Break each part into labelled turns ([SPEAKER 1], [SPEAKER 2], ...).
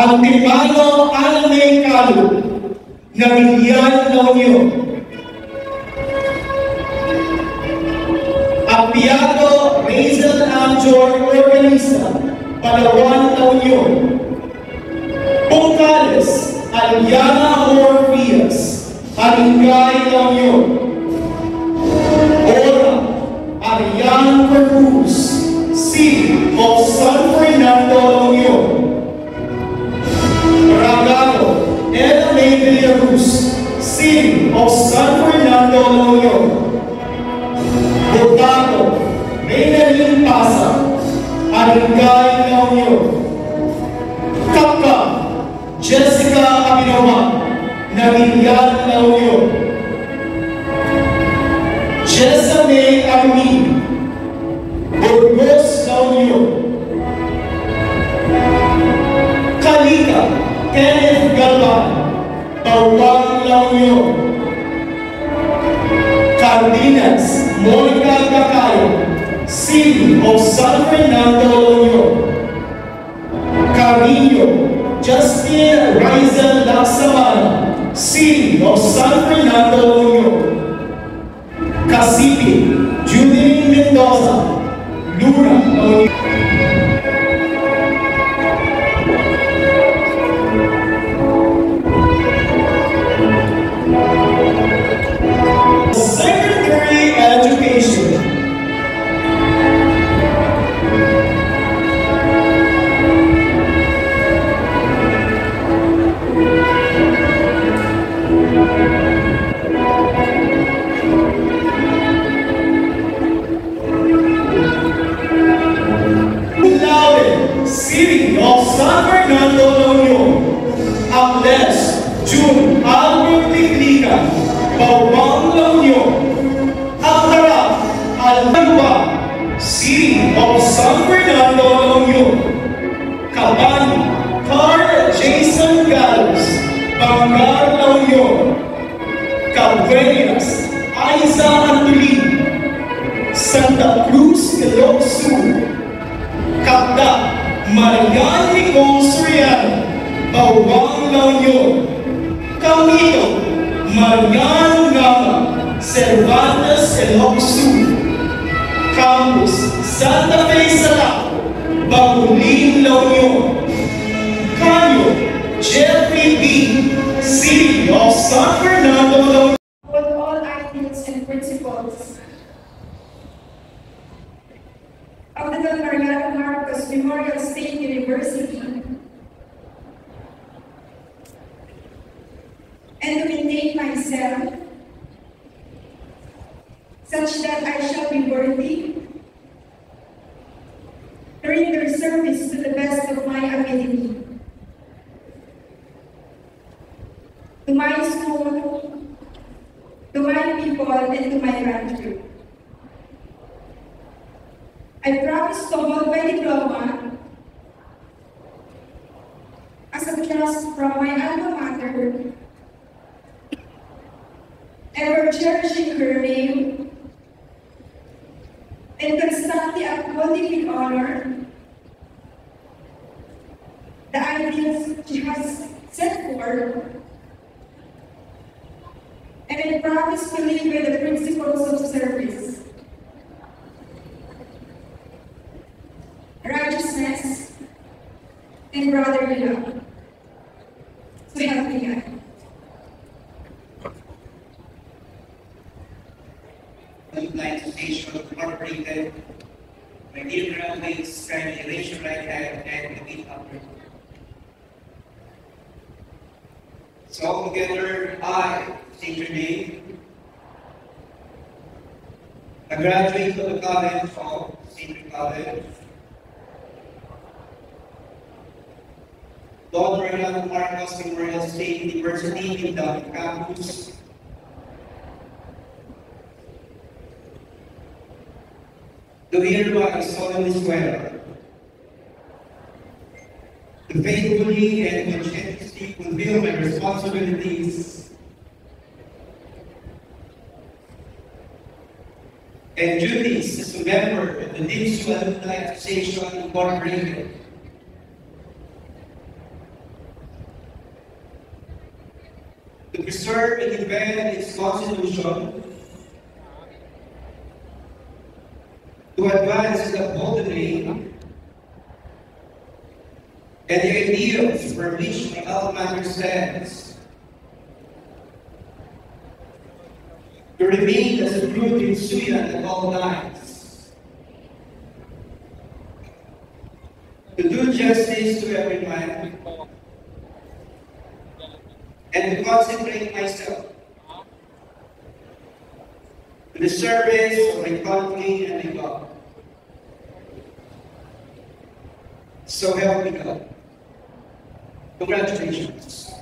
[SPEAKER 1] at Stefano Almecano na bigyan ng Union. Apiado Hazel Anjor Organisa, Palawan na Union. Pucales Aliana Orfias, Alingay na Union. Ora Ariane Cruz, City of San May Villaruz, City of San Fernando La Union. Botado, Maynelin Pasa, Aringay um La Union. Kapka, Jessica Abinoma, Naguilian La Cardenas, Monica Gacayo, City of San Fernando Union. Carrillo, Justin Rizel Laksamana, City of San Fernando Union. Casipi, Judy Mendoza, Luna, Union. pagar la unión, Cauveras, Aiza Antolí, Santa Cruz de Lok Sur, Capta, Mariani Consoriano, Bawang la unión, Camino, Mariano Gama, Cervantes de Lok Sur, Campos, Santa Fe Salado, Babulim la unión, Caño, Jeffrey B. City of San Fernando
[SPEAKER 2] with all athletes and principals of the Mariano Marcos Memorial State University. And to maintain myself such that I shall be worthy. To render service to the best of my ability to my school to my people and to my country. I promise to hold diploma as a trust from my alma mater, ever cherishing her name. And constantly upholding with honor. The ideals she has set forth. And I promise to live by the principles of service, and brotherly love. So help me God.
[SPEAKER 3] Say incorporated. My dear graduates, kindly raise your right hand and repeat after me. So all together, I your name. A graduate of the College of Sacred College. Don Mariano Marcos Memorial State University in the campus do hereby solemnly swear to faithfully and conscientiously fulfill my responsibilities. And duties as a member of the NIMSU Alumni Association Incorporated. To preserve and defend its constitution, to advance the boldly and the ideals for which the Alma stands, to remain as a group in Suyan at all times, to do justice to everyone, and consecrate myself to the service of my country and my God. So help me God. Congratulations.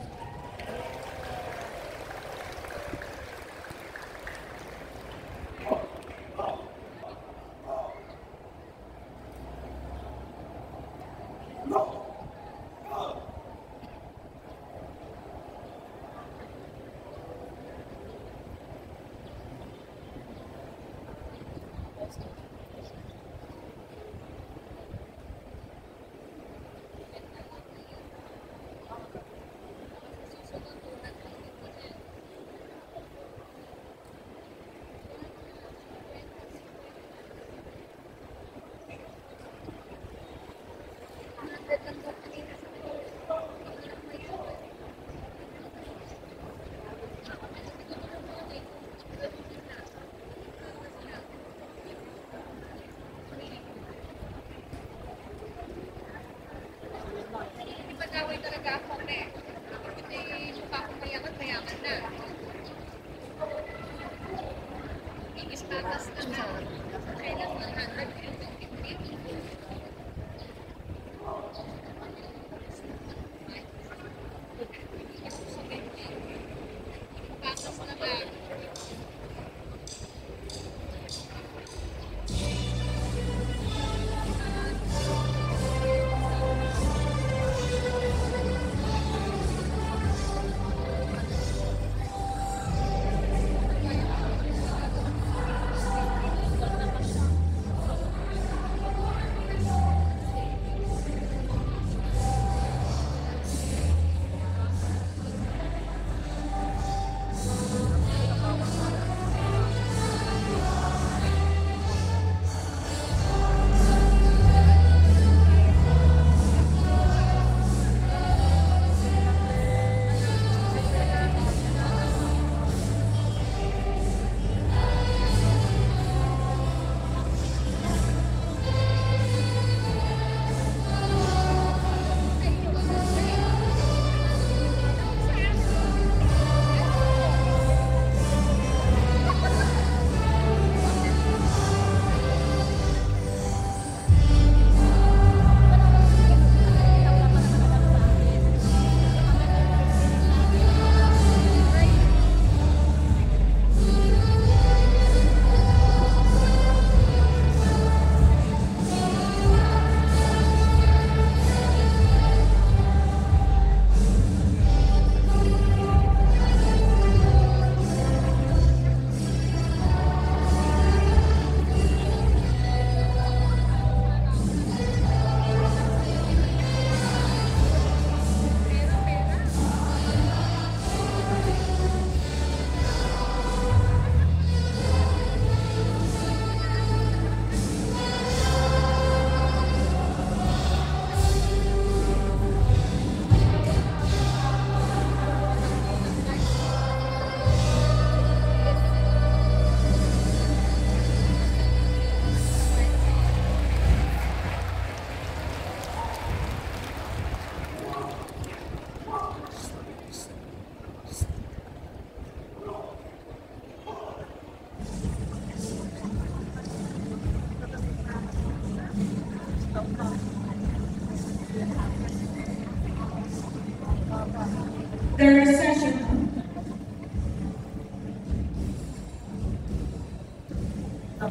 [SPEAKER 1] The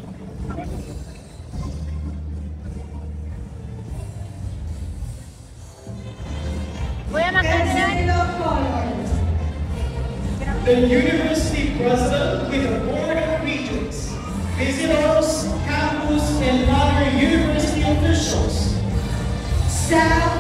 [SPEAKER 1] university president with the board of regents, visitors, campus and other university officials,
[SPEAKER 4] staff,